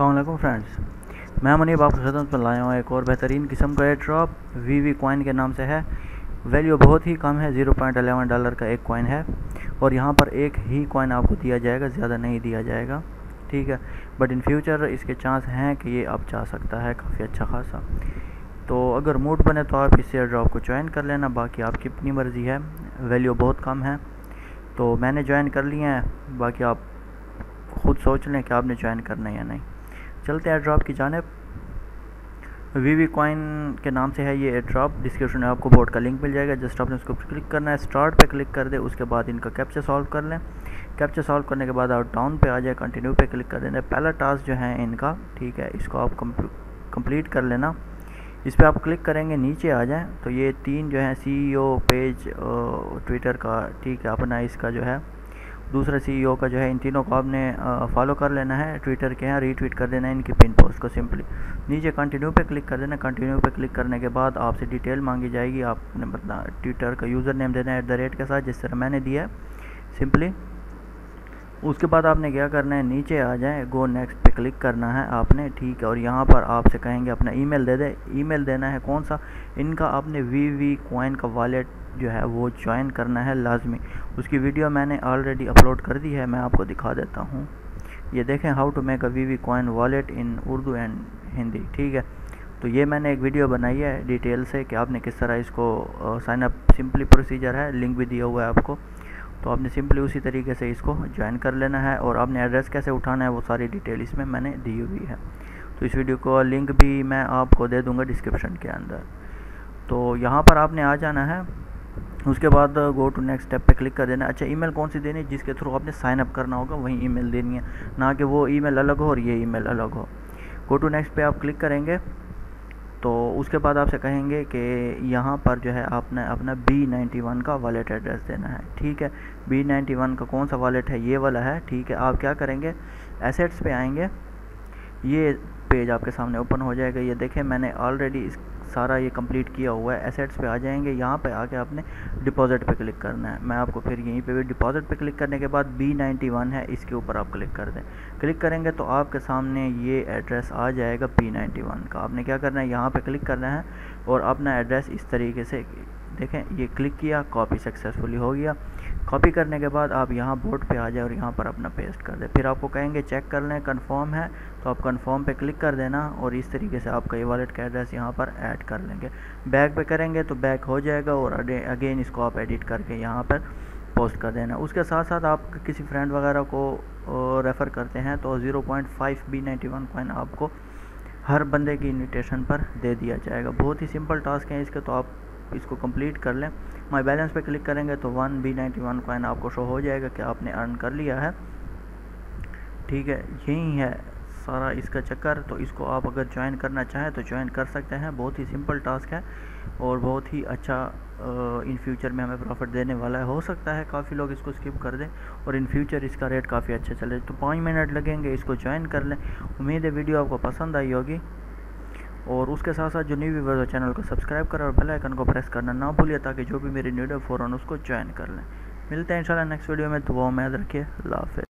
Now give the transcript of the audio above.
السلام علیکم فرینڈس میں منیب آپ کی خدمت پر لایا ہوں ایک اور بہترین قسم کا air drop. V V coin کے نام سے ہے۔ ویلیو بہت ہی کم ہے زیرو پوائنٹ الیون ڈالر کا ایک کوائن ہے۔ اور یہاں پر ایک ہی کوائن آپ کو دیا جائے گا، زیادہ نہیں دیا جائے گا۔ ٹھیک ہے۔ بٹ ان فیوچر اس کے چانس ہیں کہ یہ اب جا سکتا ہے کافی اچھا خاصا۔ تو اگر موڈ بنے تو آپ اس ایئر ڈراپ کو جوائن کر لینا، باقی آپ کی اپنی مرضی ہے۔ ویلیو بہت کم ہے۔ تو میں نے جوائن کر لیا ہے باقی آپ خود سوچ لیں کہ آپ نے جوائن کرنا ہے یا نہیں۔ چلتے ہیں ڈراپ کی جانب۔ وی وی کوائن کے نام سے ہے یہ ایئر ڈراپ ڈسکرپشن میں آپ کو بورڈ کا لنک مل جائے گا۔ جسٹ آپ نے اس کو کلک کرنا ہے۔ اسٹارٹ پہ کلک کر دیں۔ اس کے بعد ان کا کیپچر سالو کر لیں۔ کیپچر سالو کرنے کے بعد آپ ڈاؤن پہ آ جائے۔ کنٹینیو پہ کلک کر دیں پہلا ٹاسک جو ہے ان کا، ٹھیک ہے، اس کو آپ کمپلیٹ کر لینا۔ اس پہ آپ کلک کریں گے، نیچے آ جائیں۔ تو یہ تین جو ہیں سی ای او پیج ٹویٹر کا، ٹھیک ہے، اپنا اس کا جو ہے۔ دوسرا سی ای او کا جو ہے، ان تینوں کو آپ نے فالو کر لینا ہے ٹویٹر کے ہیں ری ٹویٹ کر دینا ہے ان کی پن پوسٹ کو سمپلی نیچے کنٹینیو پہ کلک کر دینا۔ کنٹینیو پہ کلک کرنے کے بعد آپ سے ڈیٹیل مانگی جائے گی۔ آپ نے ٹویٹر کا یوزر نیم دینا ہے ایٹ دا ریٹ کے ساتھ، جس طرح میں نے دیا ہے۔ سمپلی اس کے بعد آپ نے کیا کرنا ہے؟ نیچے آ جائیں گو نیکسٹ پہ کلک کرنا ہے آپ نے، ٹھیک ہے۔ اور یہاں پر آپ سے کہیں گے، اپنا ای میل دے دیں۔ ای میل دینا ہے کون سا؟ ان کا آپ نے وی وی کوائن کا والیٹ جو ہے وہ جوائن کرنا ہے لازمی۔ اس کی ویڈیو میں نے آلریڈی اپلوڈ کر دی ہے، میں آپ کو دکھا دیتا ہوں۔ یہ دیکھیں how to make a V V coin wallet in Urdu and Hindi ٹھیک ہے؟ تو یہ میں نے ایک ویڈیو بنائی ہے ڈیٹیل سے کہ آپ نے کس طرح اس کو سائن اپ سمپلی پروسیجر ہے لنک بھی دیا ہوا ہے آپ کو۔ تو آپ نے سمپلی اسی طریقے سے اس کو جوائن کر لینا ہے اور آپ نے ایڈریس کیسے اٹھانا ہے وہ ساری ڈیٹیل اس میں میں نے دی ہوئی ہے۔ تو اس ویڈیو کو لنک بھی میں آپ کو دے دوں گا ڈسکرپشن کے اندر۔ تو یہاں پر آپ نے آ جانا ہے۔ اس کے بعد گو ٹو نیکسٹ اسٹیپ پہ کلک کر دینا. اچھا ای میل کون سی دینی ہے؟ جس کے تھرو آپ نے سائن اپ کرنا ہوگا وہیں ای میل دینی ہے. نہ کہ وہ ای میل الگ ہو اور یہ ای میل الگ ہو. گو ٹو نیکسٹ پہ آپ کلک کریں گے، تو اس کے بعد آپ سے کہیں گے کہ یہاں پر جو ہے آپ نے اپنا بی نائنٹی ون کا والیٹ ایڈریس دینا ہے. ٹھیک ہے بی نائنٹی ون کا کون سا والیٹ ہے؟ یہ والا ہے. ٹھیک ہے، آپ کیا کریں گے؟ ایسیٹس پہ آئیں گے. یہ پیج آپ کے سامنے اوپن ہو جائے گا. یہ دیکھیں، میں نے آلریڈی اس سارا یہ کمپلیٹ کیا ہوا ہے۔ ایسیٹس پہ آ جائیں گے۔ یہاں پہ آ کے آپ نے ڈپازٹ پہ کلک کرنا ہے۔ میں آپ کو پھر یہیں پہ بھی ڈپازٹ پہ کلک کرنے کے بعد بی نائنٹی ون ہے، اس کے اوپر آپ کلک کر دیں۔ کلک کریں گے تو آپ کے سامنے یہ ایڈریس آ جائے گا بی نائنٹی ون کا۔ آپ نے کیا کرنا ہے؟ یہاں پہ کلک کرنا ہے اور اپنا ایڈریس اس طریقے سے دیکھیں، یہ کلک کیا، کاپی سکسیزفلی ہو گیا۔ کاپی کرنے کے بعد آپ یہاں بورڈ پہ آ جائیں اور یہاں پر اپنا پیسٹ کر دیں۔ پھر آپ کو کہیں گے، چیک کر لیں، کنفرم ہے، تو آپ کنفرم پہ کلک کر دینا اور اس طریقے سے آپ کا یہ والیٹ کا ایڈریس یہاں پر ایڈ کر لیں گے۔ بیک پہ کریں گے تو بیک ہو جائے گا اور اگین اس کو آپ ایڈٹ کر کے یہاں پر پوسٹ کر دینا۔ اس کے ساتھ ساتھ آپ کسی فرینڈ وغیرہ کو ریفر کرتے ہیں تو zero point five B ninety one coin آپ کو ہر بندے کی انویٹیشن پر دے دیا جائے گا۔ بہت ہی سمپل ٹاسک ہیں اس کے، تو آپ اس کو کمپلیٹ کر لیں۔ مائی بیلنس پہ کلک کریں گے تو one B ninety one coin آپ کو شو ہو جائے گا کہ آپ نے ارن کر لیا ہے۔ ٹھیک ہے، یہی ہے سارا اس کا چکر۔ تو اس کو آپ اگر جوائن کرنا چاہیں تو جوائن کر سکتے ہیں۔ بہت ہی سمپل ٹاسک ہے اور بہت ہی اچھا ان فیوچر میں ہمیں پروفٹ دینے والا ہے۔ ہو سکتا ہے کافی لوگ اس کو اسکپ کر دیں اور ان فیوچر اس کا ریٹ کافی اچھا چلے۔ تو پانچ منٹ لگیں گے اس کو جوائن کر لیں۔ امید ہے ویڈیو آپ کو پسند آئی ہوگی۔ اور اس کے ساتھ ساتھ جو نیو ویورز چینل کو سبسکرائب کریں اور بیل آئکن کو پریس کرنا نہ بھولیے تاکہ جو بھی میری نیڈو فوراً اس کو جوائن کر لیں۔ ملتے ہیں انشاءاللہ نیکسٹ ویڈیو میں، تو وہ امید رکھیے۔ اللہ حافظ۔